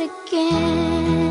again.